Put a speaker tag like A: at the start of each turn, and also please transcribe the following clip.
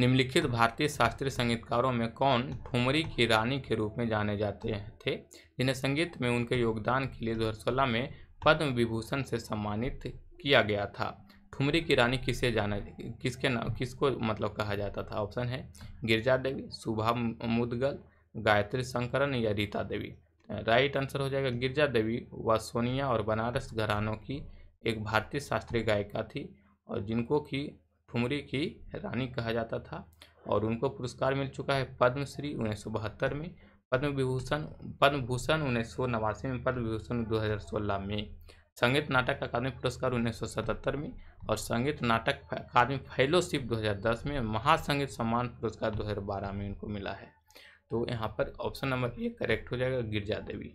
A: निम्नलिखित भारतीय शास्त्रीय संगीतकारों में कौन ठुमरी की रानी के रूप में जाने जाते थे? जिन्हें संगीत में उनके योगदान के लिए 2016 में पद्म विभूषण से सम्मानित किया गया था। ठुमरी की रानी किसे जाना, किसके नाम किसको मतलब कहा जाता था? ऑप्शन है, गिरजा देवी सुभा मुदगल, गायत्री शंकरन या रीता देवी। राइट आंसर हो जाएगा गिरजा देवी व सोनिया और बनारस घरानों की एक भारतीय शास्त्रीय गायिका थी और जिनको की ठुमरी की रानी कहा जाता था और उनको पुरस्कार मिल चुका है पद्मश्री उन्नीस सौ बहत्तर में पद्म विभूषण पद्म भूषण उन्नीस सौ नवासी में पद्म विभूषण 2016 में, संगीत नाटक अकादमी पुरस्कार 1977 में और संगीत नाटक अकादमी फेलोशिप 2010 में महासंगीत सम्मान पुरस्कार 2012 में उनको मिला है। तो यहाँ पर ऑप्शन नंबर एक करेक्ट हो जाएगा गिरजा देवी।